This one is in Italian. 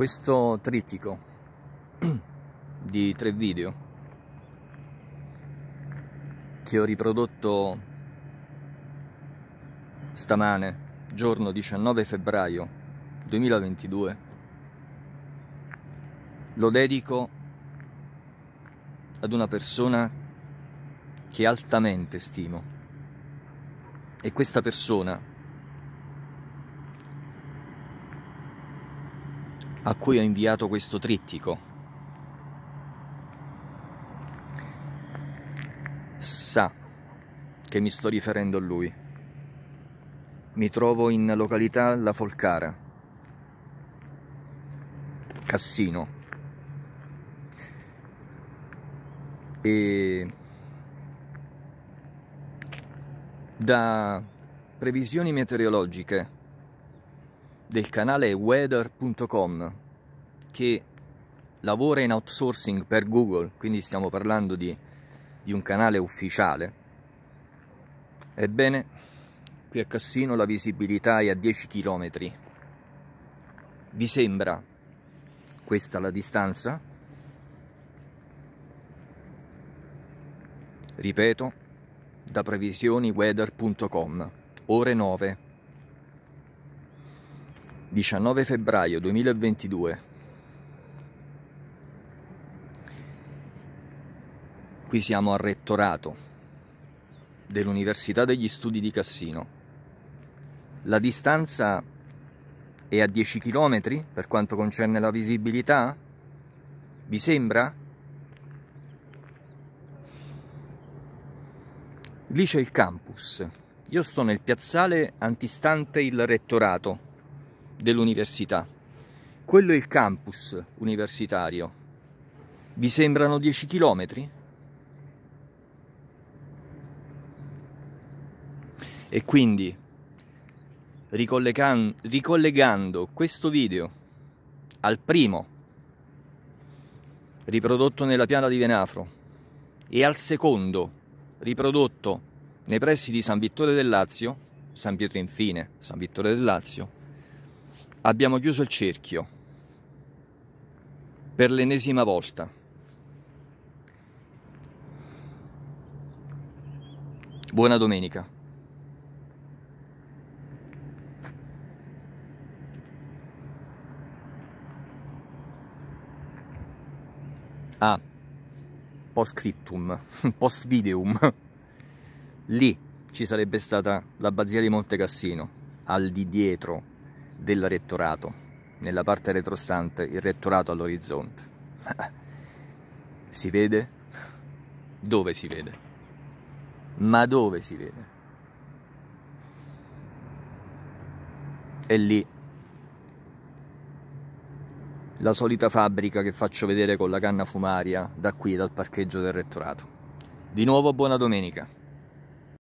Questo trittico di tre video che ho riprodotto stamane, giorno 19 febbraio 2022, lo dedico ad una persona che altamente stimo. E questa persona a cui ho inviato questo trittico. Sa che mi sto riferendo a lui. Mi trovo in località La Folcara, Cassino. E da previsioni meteorologiche del canale weather.com che lavora in outsourcing per Google, quindi stiamo parlando di, di un canale ufficiale. Ebbene, qui a Cassino la visibilità è a 10 km. Vi sembra questa la distanza? Ripeto, da previsioni weather.com, ore 9. 19 febbraio 2022 qui siamo al rettorato dell'Università degli Studi di Cassino la distanza è a 10 km per quanto concerne la visibilità? Vi sembra? Lì c'è il campus. Io sto nel piazzale antistante il rettorato dell'università. Quello è il campus universitario. Vi sembrano 10 chilometri? E quindi, ricollegando questo video al primo, riprodotto nella piana di Venafro, e al secondo, riprodotto nei pressi di San Vittore del Lazio, San Pietro infine, San Vittore del Lazio, abbiamo chiuso il cerchio per l'ennesima volta. Buona domenica. Ah, post scriptum, post videum. Lì ci sarebbe stata l'abbazia di Monte Cassino, al di dietro del rettorato, nella parte retrostante il rettorato all'orizzonte. si vede? Dove si vede? Ma dove si vede? E lì la solita fabbrica che faccio vedere con la canna fumaria da qui, dal parcheggio del rettorato. Di nuovo buona domenica.